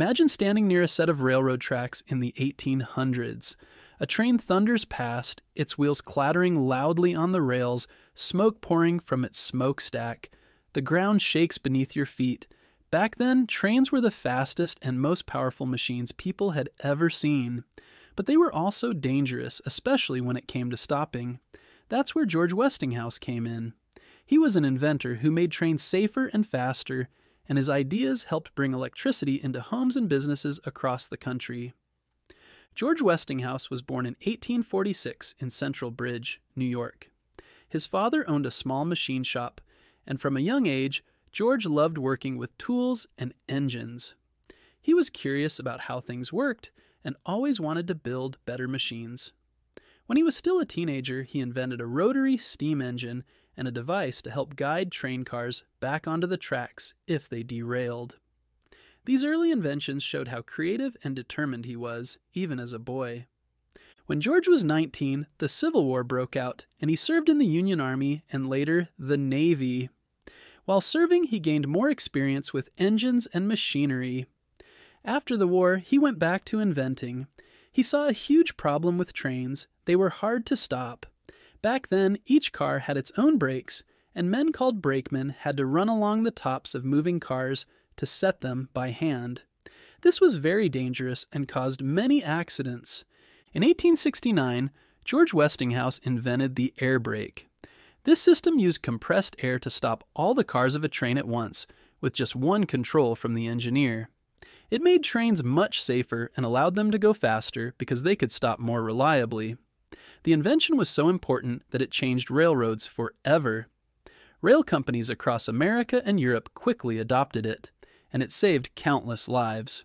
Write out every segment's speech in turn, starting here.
Imagine standing near a set of railroad tracks in the 1800s. A train thunders past, its wheels clattering loudly on the rails, smoke pouring from its smokestack. The ground shakes beneath your feet. Back then, trains were the fastest and most powerful machines people had ever seen. But they were also dangerous, especially when it came to stopping. That's where George Westinghouse came in. He was an inventor who made trains safer and faster, and his ideas helped bring electricity into homes and businesses across the country. George Westinghouse was born in 1846 in Central Bridge, New York. His father owned a small machine shop, and from a young age, George loved working with tools and engines. He was curious about how things worked and always wanted to build better machines. When he was still a teenager, he invented a rotary steam engine and a device to help guide train cars back onto the tracks if they derailed. These early inventions showed how creative and determined he was, even as a boy. When George was 19, the Civil War broke out, and he served in the Union Army and later the Navy. While serving, he gained more experience with engines and machinery. After the war, he went back to inventing. He saw a huge problem with trains, they were hard to stop. Back then, each car had its own brakes, and men called brakemen had to run along the tops of moving cars to set them by hand. This was very dangerous and caused many accidents. In 1869, George Westinghouse invented the air brake. This system used compressed air to stop all the cars of a train at once, with just one control from the engineer. It made trains much safer and allowed them to go faster because they could stop more reliably. The invention was so important that it changed railroads forever. Rail companies across America and Europe quickly adopted it, and it saved countless lives.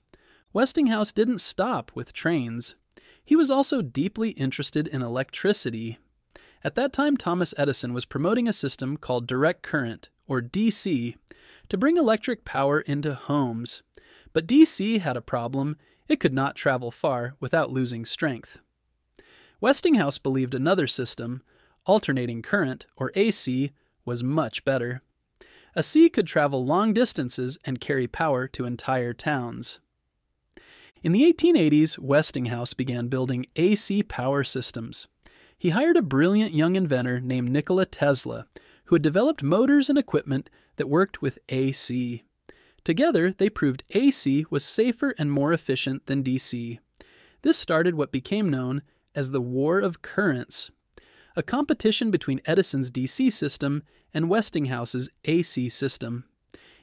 Westinghouse didn't stop with trains. He was also deeply interested in electricity. At that time, Thomas Edison was promoting a system called direct current, or DC, to bring electric power into homes. But DC had a problem it could not travel far without losing strength. Westinghouse believed another system, alternating current, or AC, was much better. AC could travel long distances and carry power to entire towns. In the 1880s, Westinghouse began building AC power systems. He hired a brilliant young inventor named Nikola Tesla, who had developed motors and equipment that worked with AC. Together, they proved AC was safer and more efficient than DC. This started what became known as the War of Currents, a competition between Edison's DC system and Westinghouse's AC system.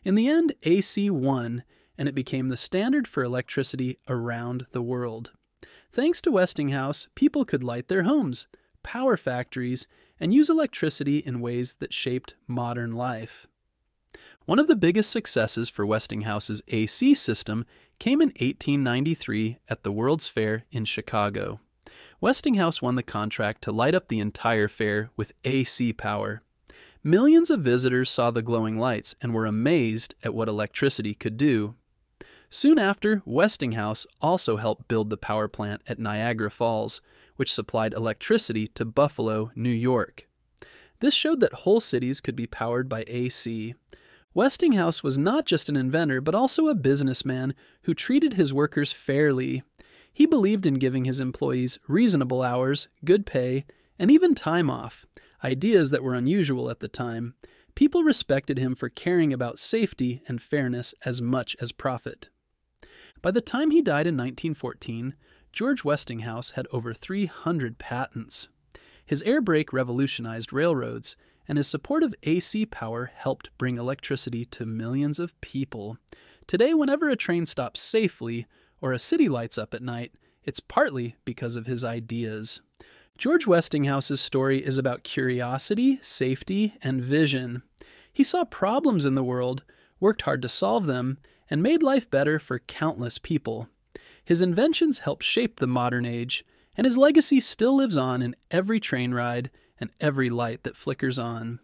In the end, AC won, and it became the standard for electricity around the world. Thanks to Westinghouse, people could light their homes, power factories, and use electricity in ways that shaped modern life. One of the biggest successes for Westinghouse's AC system came in 1893 at the World's Fair in Chicago. Westinghouse won the contract to light up the entire fair with AC power. Millions of visitors saw the glowing lights and were amazed at what electricity could do. Soon after, Westinghouse also helped build the power plant at Niagara Falls, which supplied electricity to Buffalo, New York. This showed that whole cities could be powered by AC. Westinghouse was not just an inventor, but also a businessman who treated his workers fairly. He believed in giving his employees reasonable hours, good pay, and even time off, ideas that were unusual at the time. People respected him for caring about safety and fairness as much as profit. By the time he died in 1914, George Westinghouse had over 300 patents. His air brake revolutionized railroads, and his support of AC power helped bring electricity to millions of people. Today, whenever a train stops safely, or a city lights up at night, it's partly because of his ideas. George Westinghouse's story is about curiosity, safety, and vision. He saw problems in the world, worked hard to solve them, and made life better for countless people. His inventions helped shape the modern age, and his legacy still lives on in every train ride and every light that flickers on.